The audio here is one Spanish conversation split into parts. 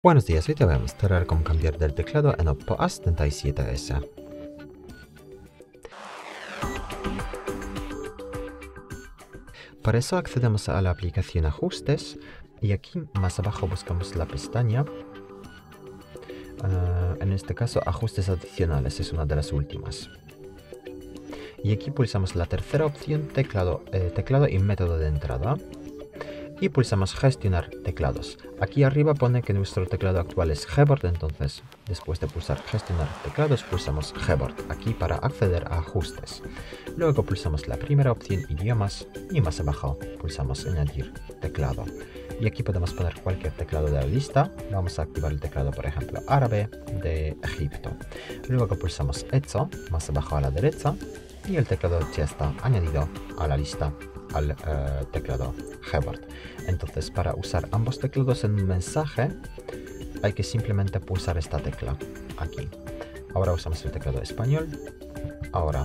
Buenos días, hoy te voy a mostrar cómo cambiar del teclado en Oppo A77s. Para eso accedemos a la aplicación Ajustes y aquí más abajo buscamos la pestaña. Ah, en este caso Ajustes adicionales es una de las últimas. Y aquí pulsamos la tercera opción, teclado, eh, teclado y método de entrada y pulsamos gestionar teclados. Aquí arriba pone que nuestro teclado actual es Gboard, entonces después de pulsar gestionar teclados pulsamos Gboard aquí para acceder a ajustes. Luego pulsamos la primera opción idiomas y más abajo pulsamos añadir teclado. Y aquí podemos poner cualquier teclado de la lista. Vamos a activar el teclado, por ejemplo, árabe de Egipto. Luego pulsamos Hecho, más abajo a la derecha, y el teclado ya está añadido a la lista al eh, teclado Gboard. Entonces, para usar ambos teclados en un mensaje, hay que simplemente pulsar esta tecla aquí. Ahora usamos el teclado español, ahora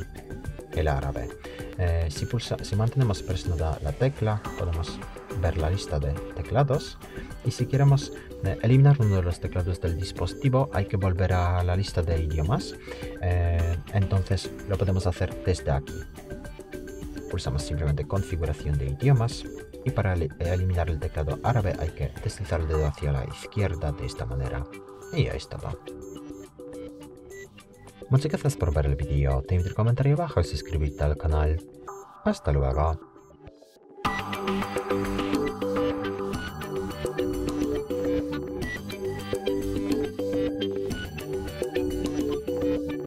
el árabe. Eh, si, pulsa, si mantenemos presionada la tecla, podemos ver la lista de teclados. Y si queremos eh, eliminar uno de los teclados del dispositivo, hay que volver a la lista de idiomas. entonces lo podemos hacer desde aquí pulsamos simplemente configuración de idiomas y para eliminar el teclado árabe hay que deslizar el dedo hacia la izquierda de esta manera y ya está. Muchas gracias por ver el vídeo, te invito a comentar abajo y suscribirte al canal. Hasta luego.